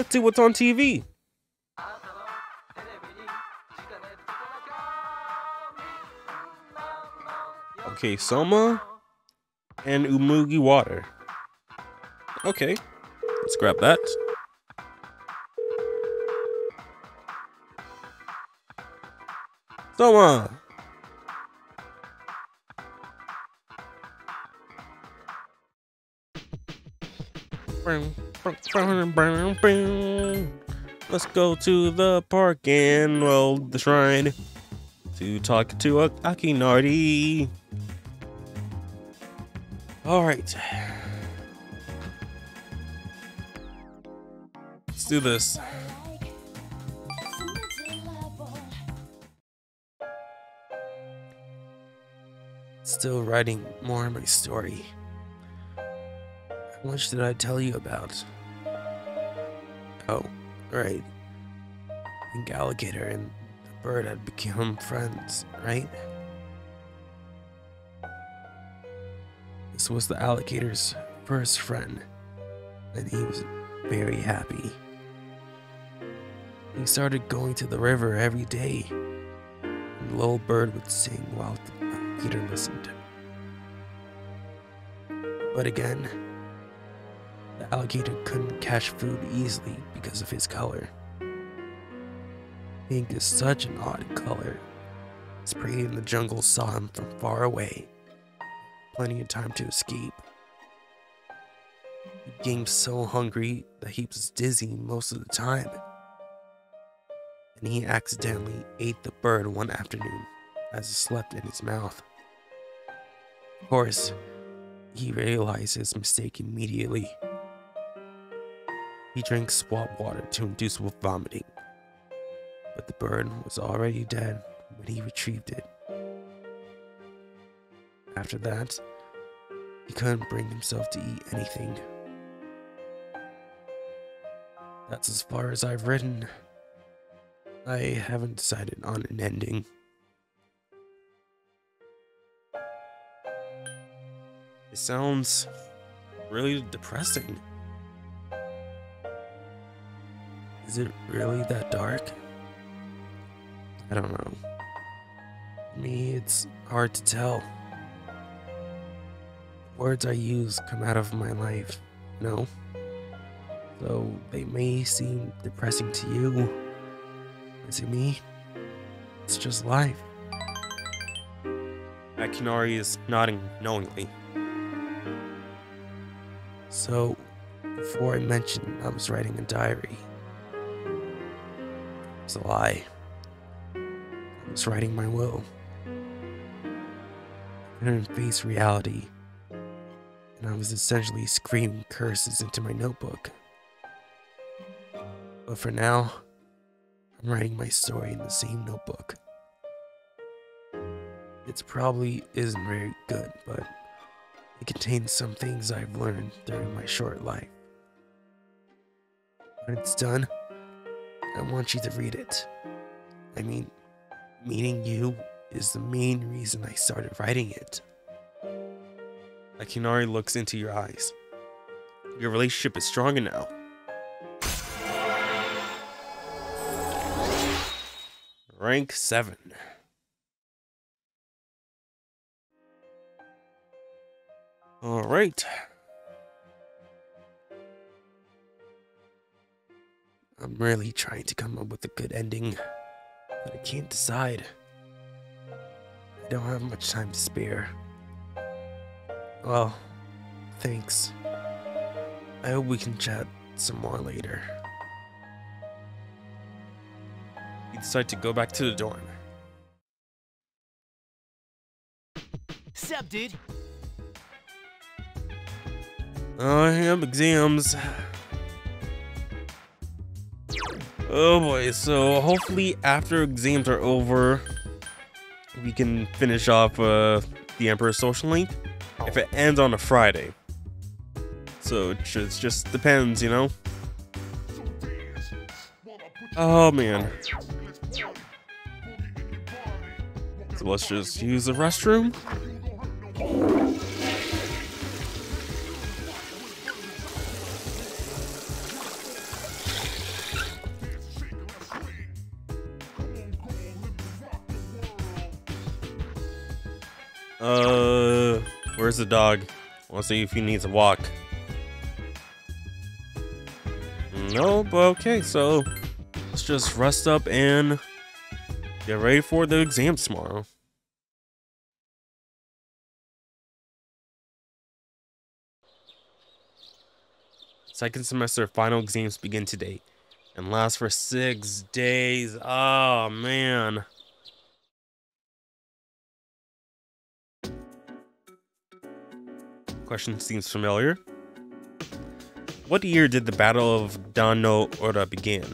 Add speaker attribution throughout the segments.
Speaker 1: Let's see what's on TV. Okay, Soma and Umugi water. Okay, let's grab that. Soma! Let's go to the park and, well, the shrine to talk to Akinari. All right. Let's do this. Still writing more of my story. Much did I tell you about? Oh, right. I think Alligator and the bird had become friends, right? This was the alligator's first friend, and he was very happy. He started going to the river every day, and the little bird would sing while the alligator listened. But again, the alligator couldn't catch food easily because of his color. Pink is such an odd color. His prey in the jungle saw him from far away plenty of time to escape. He became so hungry that he was dizzy most of the time. And he accidentally ate the bird one afternoon as it slept in his mouth. Of course, he realized his mistake immediately. He drank swamp water to induce vomiting, but the bird was already dead when he retrieved it. After that, he couldn't bring himself to eat anything. That's as far as I've written. I haven't decided on an ending. It sounds really depressing. Is it really that dark? I don't know. me, it's hard to tell words I use come out of my life, you know? So they may seem depressing to you, but to me, it's just life. Akinari is nodding knowingly. So, before I mentioned I was writing a diary, a lie. I was writing my will. I couldn't face reality and I was essentially screaming curses into my notebook. But for now, I'm writing my story in the same notebook. It probably isn't very good, but it contains some things I've learned during my short life. When it's done, I want you to read it. I mean, meeting you is the main reason I started writing it. Akinari looks into your eyes. Your relationship is stronger now. Rank 7. Alright. I'm really trying to come up with a good ending, but I can't decide. I don't have much time to spare. Well, thanks. I hope we can chat some more later. We decide to go back to the dorm.
Speaker 2: Sup, dude?
Speaker 1: I have exams. Oh boy, so hopefully after exams are over, we can finish off uh, the Emperor's Social Link if it ends on a Friday. So it just, just depends, you know? Oh man. So let's just use the restroom. Dog? Wanna see if he needs a walk. Nope, okay, so let's just rest up and get ready for the exams tomorrow. Second semester final exams begin today and last for six days. Oh man. Question seems familiar. What year did the Battle of Dan no Ura begin?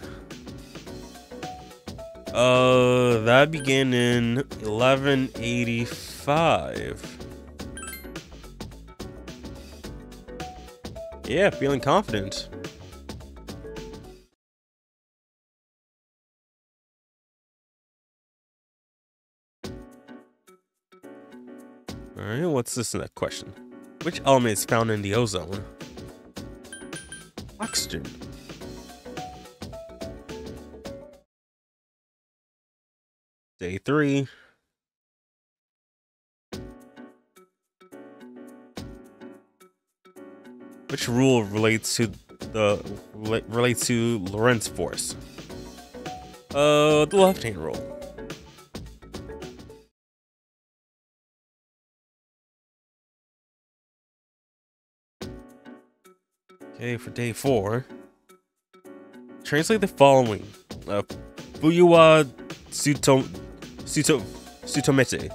Speaker 1: Uh, that began in 1185. Yeah, feeling confident. Alright, what's this next question? Which element is found in the ozone? Oxygen. Day three. Which rule relates to the relates to Lorentz force? Uh, the left-hand rule. Okay, for day four. Translate the following. Uh, Fuyuwa Suto, Suto, Sutomete.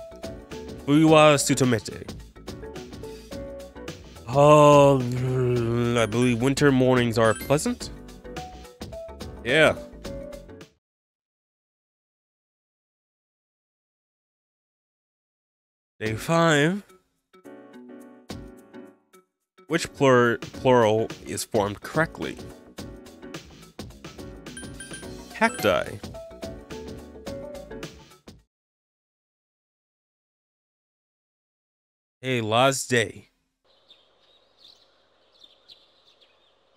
Speaker 1: Fuyuwa Sutomete. Oh, I believe winter mornings are pleasant. Yeah. Day five. Which plur plural is formed correctly? Cacti. Hey, last day.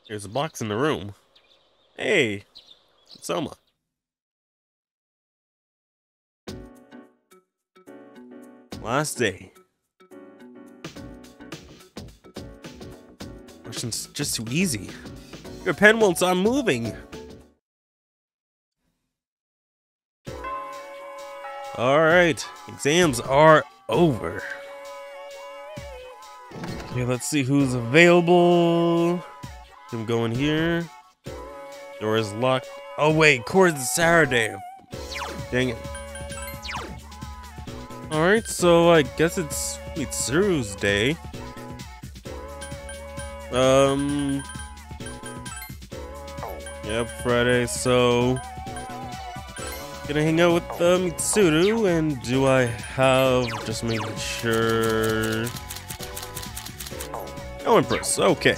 Speaker 1: There's a box in the room. Hey, Soma. Last day. Question's just too easy. Your pen won't stop moving. Alright, exams are over. Okay, let's see who's available. I'm going here. Door is locked. Oh wait, course Saturday. Dang it. Alright, so I guess it's Mitsuru's day. Um. Yep, Friday, so. Gonna hang out with uh, Mitsuru, and do I have. Just making sure. No Empress, okay.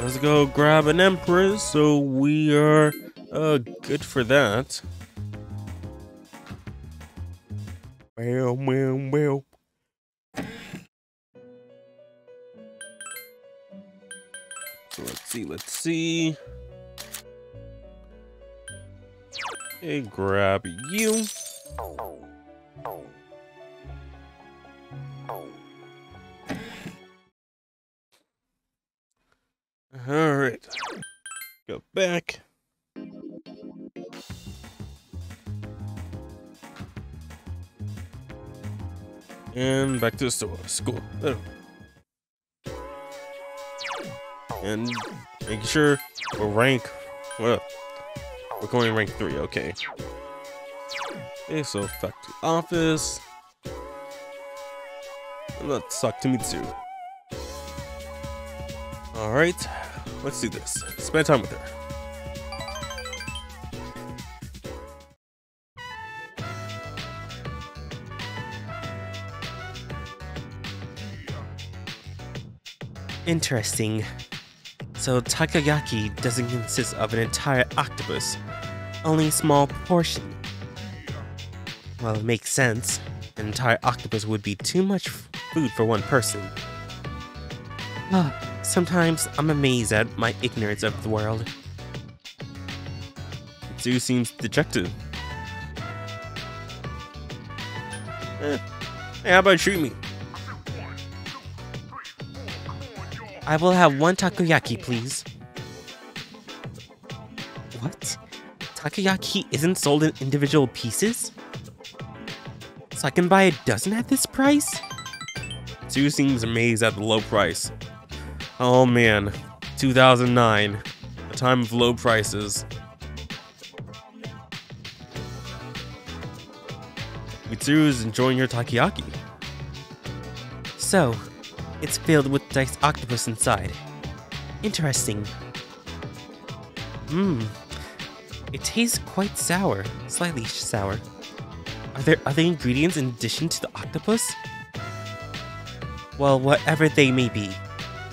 Speaker 1: Let's go grab an Empress, so we are uh, good for that. Well, well, well. See, let's see. Okay, grab you. Alright. Go back. And back to the store. School. And making sure we're rank. Well, we're going rank three. Okay. Okay, so factory office. And let's talk to Mitsu. All right, let's do this. Spend time with her. Interesting. So takoyaki doesn't consist of an entire octopus, only a small portion. Well, it makes sense. An entire octopus would be too much food for one person. Ah, sometimes I'm amazed at my ignorance of the world. Zoo seems dejected. Eh, Hey, how about you treat me?
Speaker 3: I will have one takoyaki, please. What? Takoyaki isn't sold in individual pieces? So I can buy a dozen at this price?
Speaker 1: Two seems amazed at the low price. Oh man, 2009, a time of low prices. Mitsuru is enjoying her takoyaki.
Speaker 3: So, it's filled with diced octopus inside. Interesting. Mmm. It tastes quite sour, slightly sour. Are there other ingredients in addition to the octopus? Well, whatever they may be,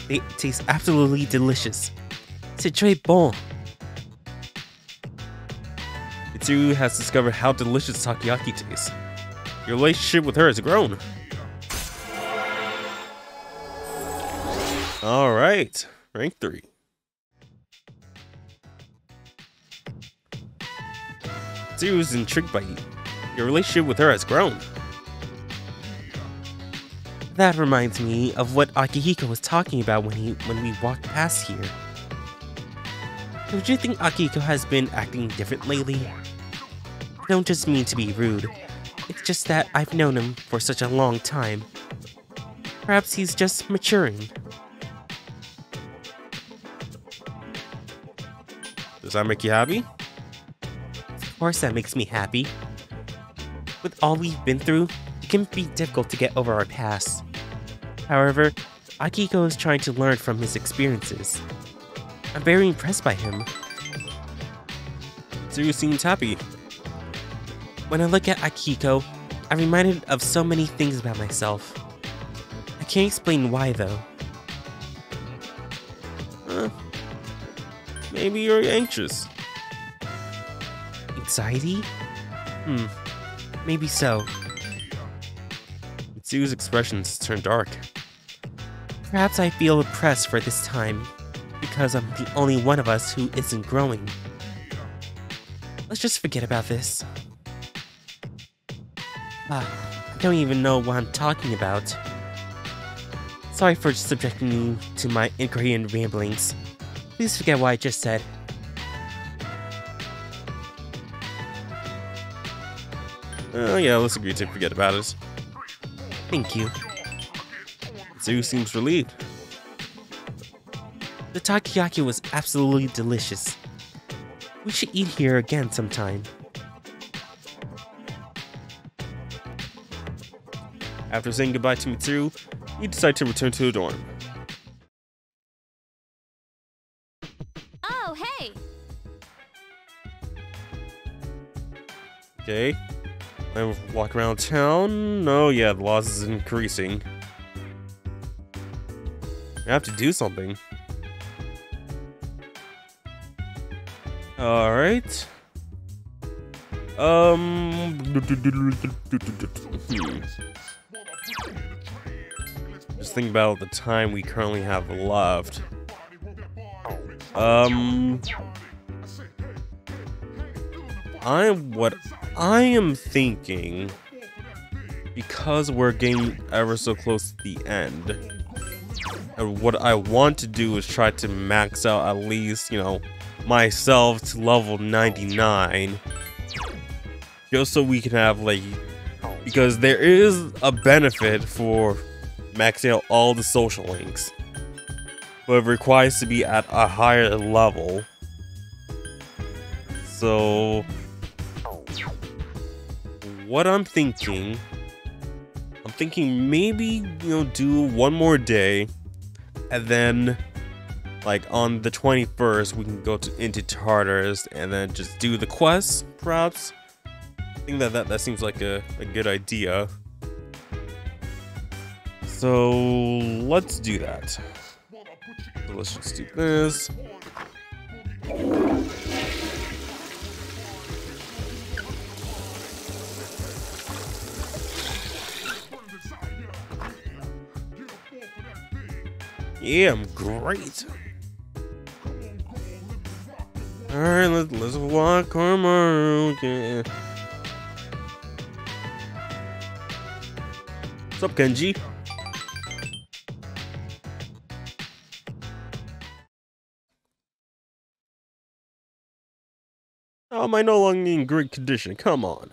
Speaker 3: they taste absolutely delicious. C'est très bon.
Speaker 1: Mitsuru has discovered how delicious takoyaki tastes. Your relationship with her has grown. All right, rank three. Mitsuru is intrigued by you. Your relationship with her has grown.
Speaker 3: That reminds me of what Akihiko was talking about when he when we walked past here. Don't you think Akihiko has been acting different lately? I don't just mean to be rude. It's just that I've known him for such a long time. Perhaps he's just maturing.
Speaker 1: Does that make you happy?
Speaker 3: Of course, that makes me happy. With all we've been through, it can be difficult to get over our past. However, Akihiko is trying to learn from his experiences. I'm very impressed by him.
Speaker 1: Mitsuru seems happy.
Speaker 3: When I look at Akihiko, I'm reminded of so many things about myself. I can't explain why though.
Speaker 1: Maybe you're anxious.
Speaker 3: Anxiety? Hmm, maybe so.
Speaker 1: Mitsuru's expressions turn dark.
Speaker 3: Perhaps I feel oppressed for this time because I'm the only one of us who isn't growing. Let's just forget about this. Ah, I don't even know what I'm talking about. Sorry for subjecting you to my incoherent ramblings. Please forget what I just said.
Speaker 1: Oh yeah, let's agree to forget about it.
Speaker 3: Thank you.
Speaker 1: Mitsuru seems relieved.
Speaker 3: The takoyaki was absolutely delicious. We should eat here again sometime.
Speaker 1: After saying goodbye to Mitsuru, you decide to return to the dorm. Okay. I walk around town. Oh yeah, the loss is increasing. I have to do something. Alright. Um. hmm. Just think about the time we currently have left. Um. I am what I am thinking because we're getting ever so close to the end. And what I want to do is try to max out at least, you know, myself to level 99. Just so we can have like because there is a benefit for maxing out all the social links. But it requires to be at a higher level. So what I'm thinking, I'm thinking maybe you know do one more day, and then like on the 21st we can go to into Tartarus and then just do the quest, perhaps. I think that that, that seems like a, a good idea. So let's do that. So let's just do this. Yeah, I'm great. Alright, let's, let's walk my yeah. What's up, Genji? How am I no longer in great condition? Come on.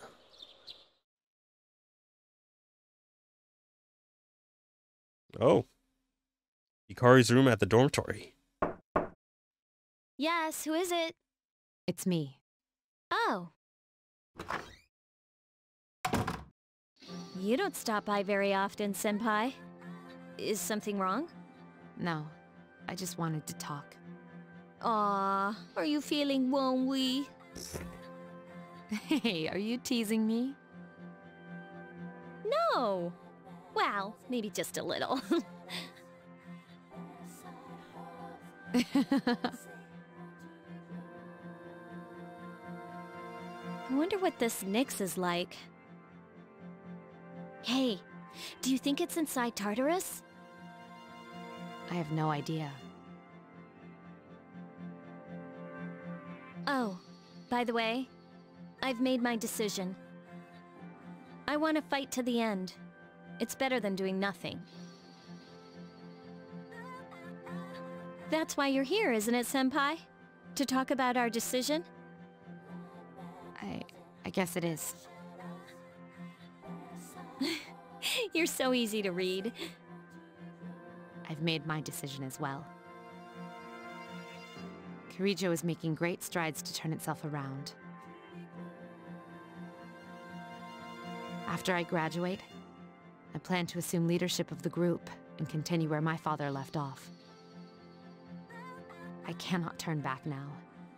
Speaker 1: Oh. Yukari's room at the dormitory.
Speaker 4: Yes, who is it?
Speaker 5: It's me.
Speaker 4: Oh. You don't stop by very often, Senpai. Is something wrong?
Speaker 5: No, I just wanted to talk.
Speaker 4: Aw, are you feeling lonely?
Speaker 5: Hey, are you teasing me?
Speaker 4: No. Well, maybe just a little. I wonder what this Nyx is like. Hey, do you think it's inside Tartarus?
Speaker 5: I have no idea.
Speaker 4: Oh, by the way, I've made my decision. I want to fight to the end. It's better than doing nothing. That's why you're here, isn't it, Senpai? To talk about our decision?
Speaker 5: I... I guess it is.
Speaker 4: You're so easy to read.
Speaker 5: I've made my decision as well. Kirijo is making great strides to turn itself around. After I graduate, I plan to assume leadership of the group and continue where my father left off. I cannot turn back now,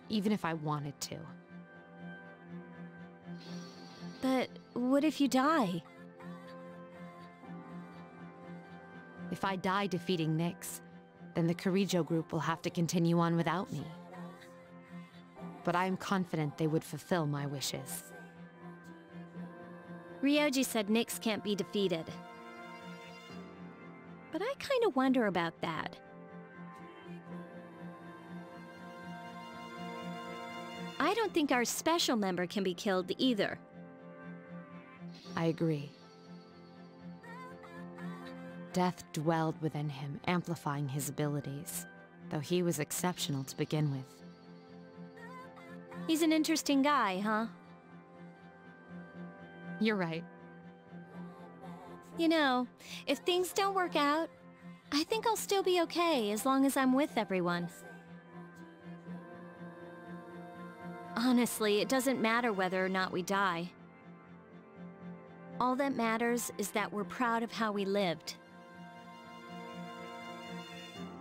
Speaker 5: even if I wanted to.
Speaker 4: But what if you die?
Speaker 5: If I die defeating Nyx, then the Kirijo group will have to continue on without me. But I am confident they would fulfill my wishes.
Speaker 4: Ryoji said Nyx can't be defeated. But I kind of wonder about that. Don't think our special member can be killed either.
Speaker 5: I agree. Death dwelled within him, amplifying his abilities, though he was exceptional to begin with.
Speaker 4: He's an interesting guy, huh?
Speaker 5: You're right.
Speaker 4: You know, if things don't work out, I think I'll still be okay as long as I'm with everyone. Honestly, it doesn't matter whether or not we die. All that matters is that we're proud of how we lived.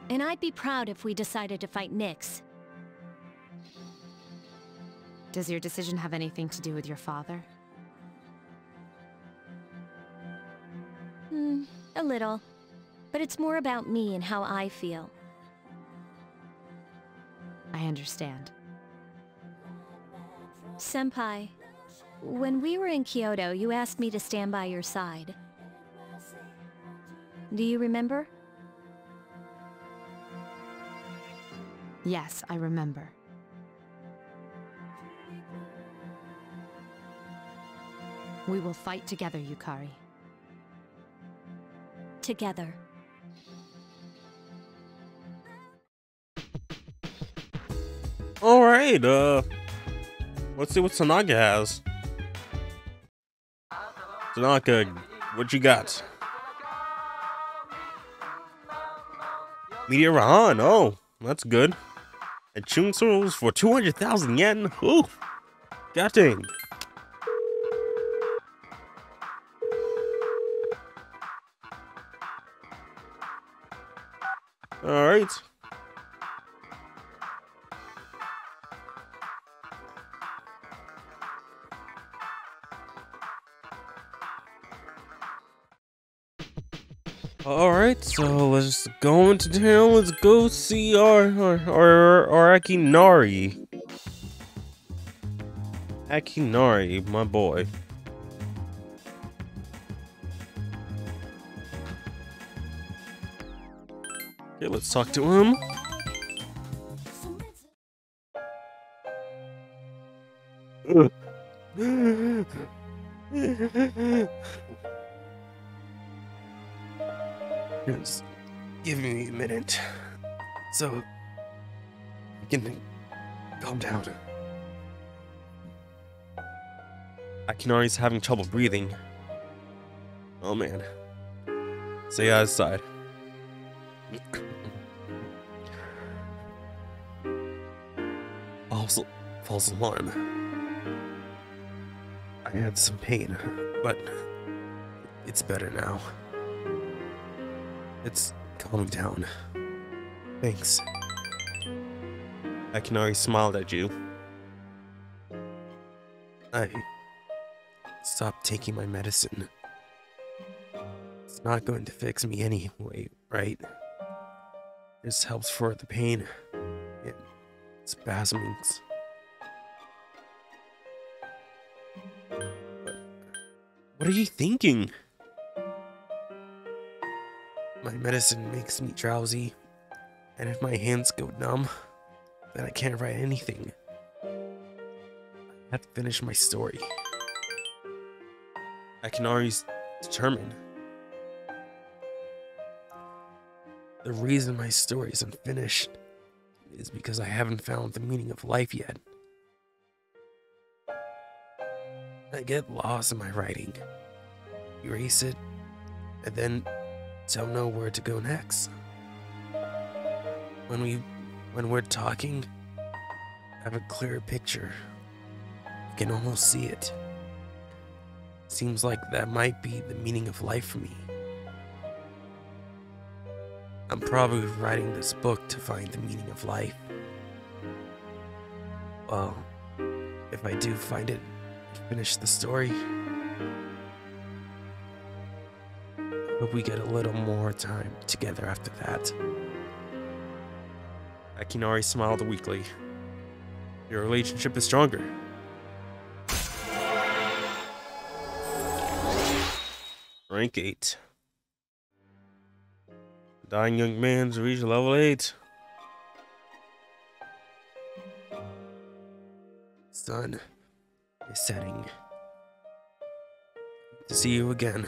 Speaker 4: And I'd be proud if we decided to fight Nyx.
Speaker 5: Does your decision have anything to do with your father?
Speaker 4: Hmm, a little. But it's more about me and how I feel.
Speaker 5: I understand.
Speaker 4: Senpai, when we were in Kyoto, you asked me to stand by your side. Do you remember?
Speaker 5: Yes, I remember. We will fight together, Yukari.
Speaker 4: Together.
Speaker 1: Alright, uh. Let's see what Tanaka has. Tanaka, what you got? Meteor Rahan, oh, that's good. And Chung Souls for 200,000 yen. Ooh, god dang. Alright. Alright, so let's go into town. Let's go see our our our, our Akinari. Akinari, my boy. Okay, let's talk to him.
Speaker 4: Just give me a minute. So I can calm down.
Speaker 1: Akinari's having trouble breathing. Oh man. Stay outside.
Speaker 4: false, false alarm. I had some pain, but it's better now. It's calming down. Thanks.
Speaker 1: Akinari smiled at you.
Speaker 4: I stopped taking my medicine. It's not going to fix me anyway, right? This helps for the pain and spasms.
Speaker 1: What are you thinking?
Speaker 4: My medicine makes me drowsy, and if my hands go numb, then I can't write anything. I have to finish my story.
Speaker 1: Akinari's determine
Speaker 4: The reason my story isn't finished is because I haven't found the meaning of life yet. I get lost in my writing, erase it, and then don't know where to go next. When we when we're talking, I have a clearer picture. I can almost see it. Seems like that might be the meaning of life for me. I'm probably writing this book to find the meaning of life. Well, if I do find it, finish the story. Hope we get a little more time together after that.
Speaker 1: Akinari smiled weakly. Your relationship is stronger. Rank 8. Dying young man's reached level 8.
Speaker 4: Sun is setting. To see you again.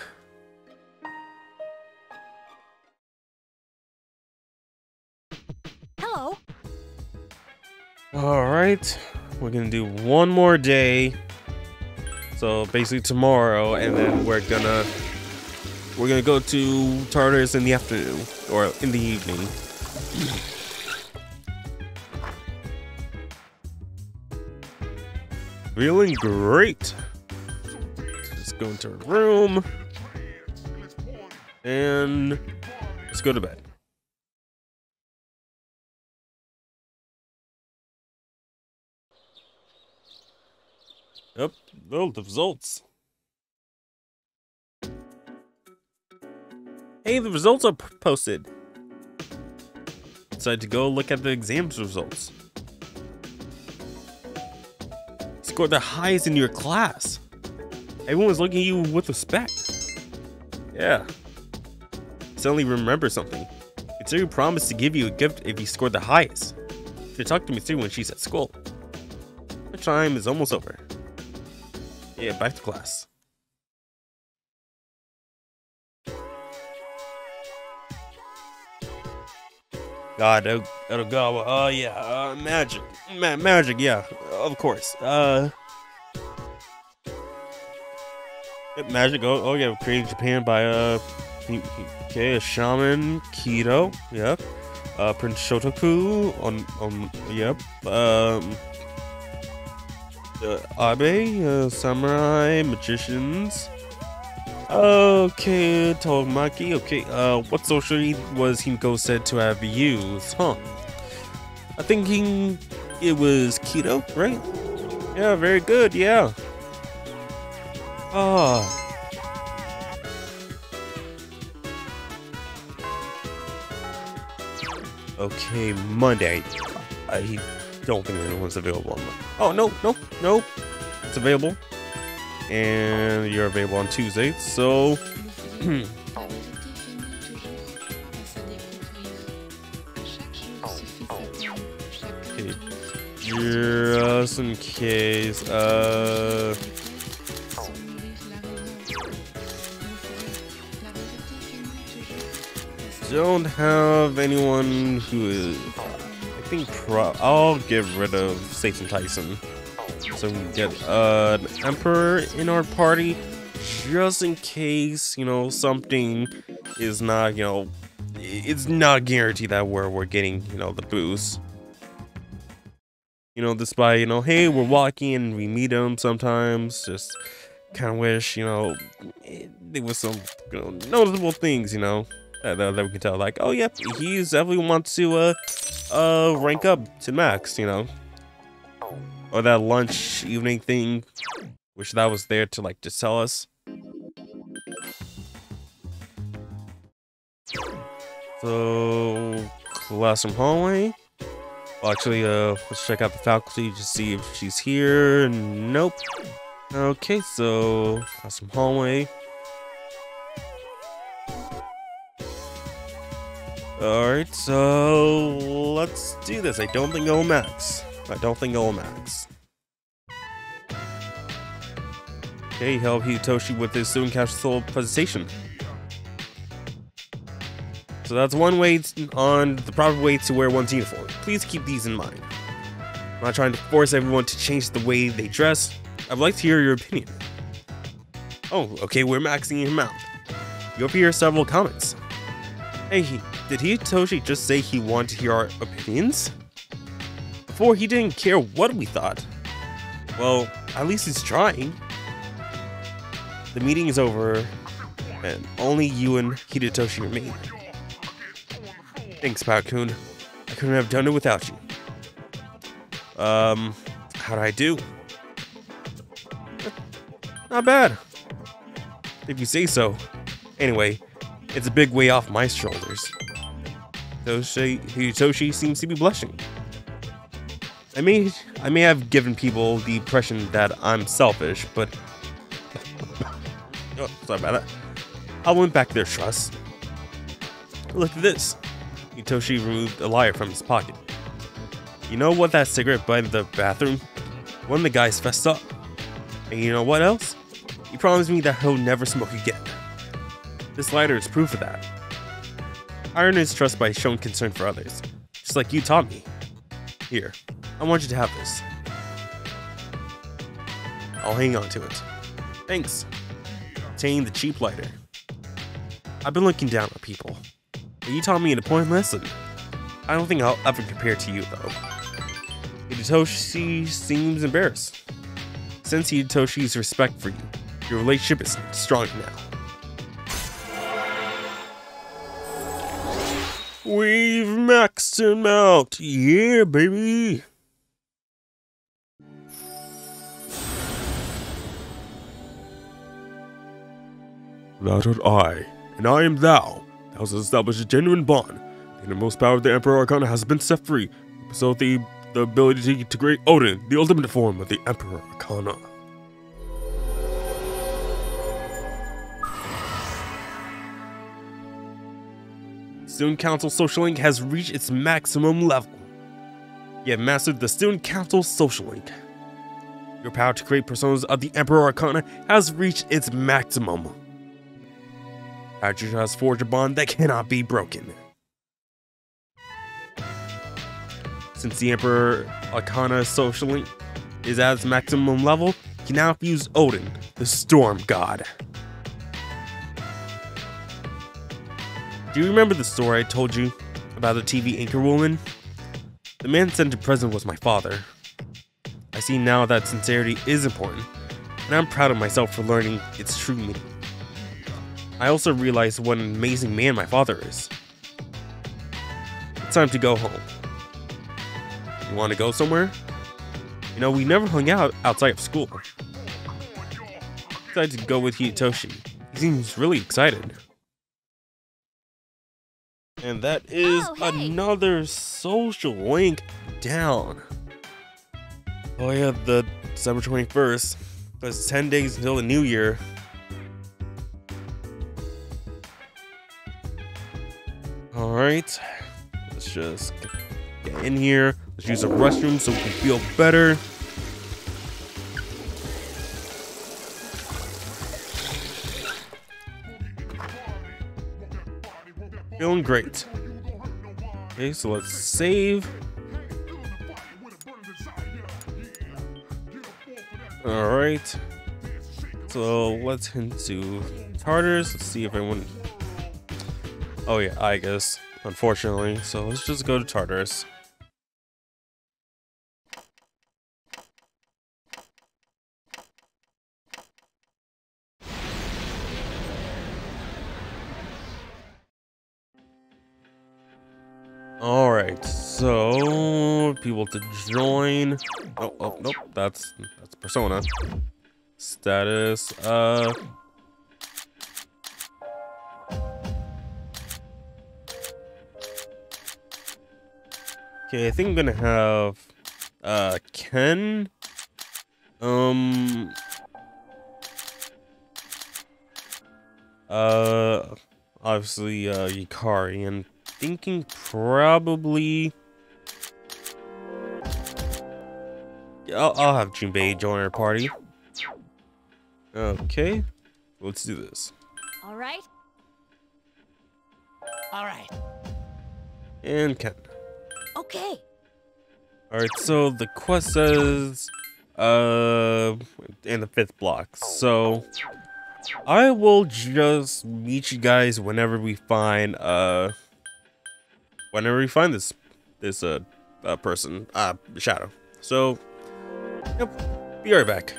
Speaker 1: Alright. We're gonna do one more day. So basically tomorrow, and then we're gonna we're gonna go to Tartarus in the afternoon or in the evening. Feeling great. Just go into a room and let's go to bed. Yep, well, the results. Hey, the results are posted. Decided to go look at the exams results. Scored the highest in your class. Everyone was looking at you with respect. Yeah. Suddenly remember something. Mitsuru promised to give you a gift if you scored the highest. She talked to Mitsuru when she's at school. Her time is almost over. Yeah, back to class. God, oh, oh oh yeah, uh, magic, Ma- magic, yeah, of course. Uh, magic. Oh, oh yeah, created Japan by uh, okay, a shaman Kido. Yep. Uh, Prince Shotoku on on yep. Um, uh, Abe, uh, samurai, magicians. Okay, Togmaki. Okay, uh, what sorcery was Himiko said to have used? Huh. I think he, it was Kido, right? Yeah, very good, yeah. Ah. Okay, Monday. I don't think anyone's available on Monday. Oh, no, no, no. It's available. And you're available on Tuesday. So, okay, just in case, uh, don't have anyone who is. I think pro. I'll get rid of Satan Tyson. So we get uh, an Emperor in our party, just in case you know something is not you know, it's not guaranteed that we're we're getting you know the boost. You know, despite you know, hey, we're walking and we meet them sometimes. Just kind of wish you know there was some you know, noticeable things you know that, that, that we can tell like oh yep he's definitely wants to uh uh rank up to max you know or that lunch evening thing wish that was there to like just tell us. So classroom hallway. Well, actually uh let's check out the faculty to see if she's here. Nope. Okay so classroom hallway. Alright, so let's do this. I don't think it'll max. I don't think it'll max. Okay, help Hitoshi with his student council presentation. So that's one way on the proper way to wear one's uniform. Please keep these in mind. I'm not trying to force everyone to change the way they dress. I'd like to hear your opinion. Oh, okay, we're maxing him out. You'll hear several comments. Hey, did Hitoshi just say he wanted to hear our opinions? Before, he didn't care what we thought. Well, at least he's trying. The meeting is over, and only you and Hitoshi remain. Thanks, Pakun. I couldn't have done it without you. Um, how'd I do? Not bad. If you say so. Anyway, it's a big way off my shoulders. Hitoshi, Hitoshi seems to be blushing. I may, I may have given people the impression that I'm selfish, but oh, sorry about that. I went back their trust. Look at this. Hitoshi removed a lighter from his pocket. You know what that cigarette in the bathroom? One of the guys fessed up. And you know what else? He promised me that he'll never smoke again. This lighter is proof of that. I earn his trust by showing concern for others, just like you taught me. Here, I want you to have this. I'll hang on to it. Thanks. Obtain the cheap lighter. I've been looking down on people, but you taught me an important lesson. I don't think I'll ever compare to you, though. Hitoshi seems embarrassed. Since Hitoshi's respect for you, your relationship is strong now. We've maxed him out. Yeah, baby. That are I, and I am thou. Thou hast established a genuine bond. The innermost power of the Emperor Arcana has been set free. So the, the ability to create Odin, the ultimate form of the Emperor Arcana. Student Council Social Link has reached its maximum level. You have mastered the Student Council Social Link. Your power to create personas of the Emperor Arcana has reached its maximum. Patrick has forged a bond that cannot be broken. Since the Emperor Arcana socially is at its maximum level, he can now use Odin, the Storm God. Do you remember the story I told you about the TV anchor woman? The man sent to prison was my father. I see now that sincerity is important, and I'm proud of myself for learning its true meaning. I also realize what an amazing man my father is. It's time to go home. You want to go somewhere? You know, we never hung out outside of school. I decided to go with Hitoshi. He seems really excited. And that is
Speaker 4: Oh, hey.
Speaker 1: another social link down. Oh yeah, the December 21st. That's 10 days until the new year. Alright. Let's just get in here. Let's use a restroom so we can feel better. Feeling great. Okay, so let's save. Alright. So let's head to Tartarus. Let's see if anyone. Oh, yeah, I guess. Unfortunately. So let's just go to Tartarus. Alright, so people to join. Oh, oh, nope, that's that's persona. Status, uh Okay, I think I'm gonna have uh Ken. Um uh obviously uh Yukari and thinking probably I'll, I'll have Junpei join our party. Okay, let's do this.
Speaker 4: All right.
Speaker 2: All right.
Speaker 1: And Ken.
Speaker 4: Okay.
Speaker 1: Alright, so the quest says, uh, in the fifth block. So, I will just meet you guys whenever we find, uh, whenever we find this, this, uh, uh person, uh, Shadow. So, yep, be right back.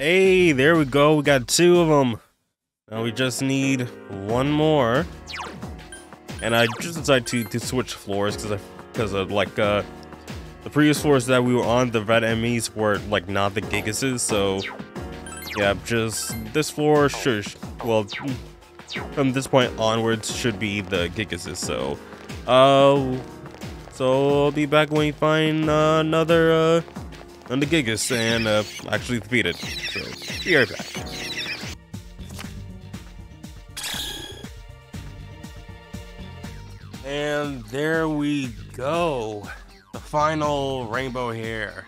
Speaker 1: Hey, there we go. We got two of them. Now we just need one more. And I just decided to, to switch floors because I because of like uh the previous floors that we were on, the red enemies were like not the Gigases, so yeah, just this floor should well from this point onwards should be the Gigases, so uh so I'll be back when we find uh, another uh on the Gigas and uh, actually defeat it. So, be right back. And there we go. The final rainbow hair.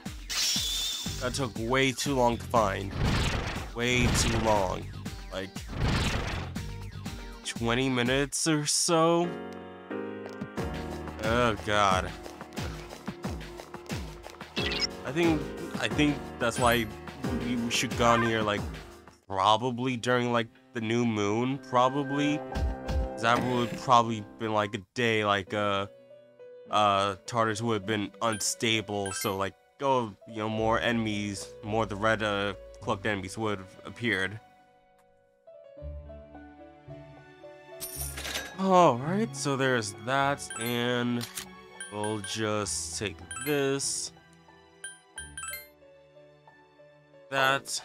Speaker 1: That took way too long to find. Way too long. Like 20 minutes or so. Oh god. I think I think that's why we, should go on here like probably during like the new moon probably. That would probably been like a day like uh uh Tartarus would have been unstable so like go you know more enemies more the red uh cloaked enemies would have appeared. Alright, so there's that and we'll just take this. That.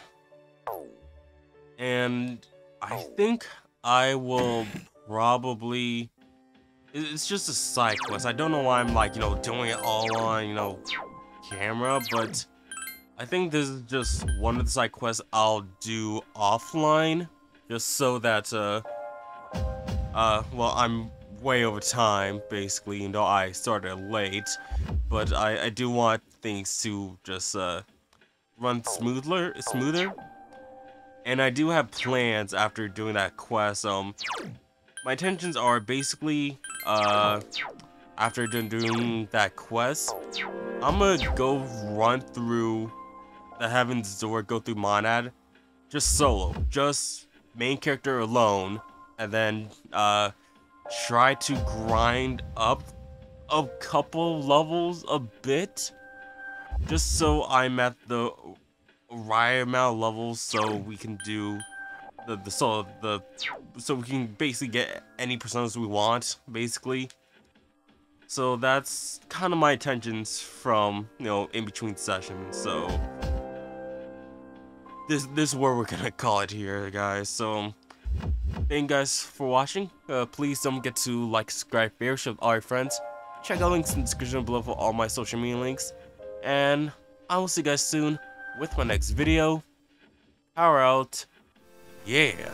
Speaker 1: And I think I will probably... It's just a side quest. I don't know why I'm like, you know, doing it all on, you know, camera, but I think this is just one of the side quests I'll do offline, just so that, uh, uh, well, I'm way over time, basically, you know, I started late, but I, I do want things to just, uh, run smoother, smoother. And I do have plans after doing that quest. Um, my intentions are basically, uh, after doing that quest, I'm gonna go run through the Heaven's Door, go through Monad, just solo, just main character alone, and then, uh, try to grind up a couple levels a bit just so I'm at the right amount of levels so we can do the the so the so we can basically get any personas we want basically. So that's kind of my intentions from you know in between sessions so. This this is where we're gonna call it here guys so. Thank you guys for watching. Uh, please don't forget to like subscribe share with all your friends. Check out links in the description below for all my social media links and I will see you guys soon with my next video. Power out. Yeah.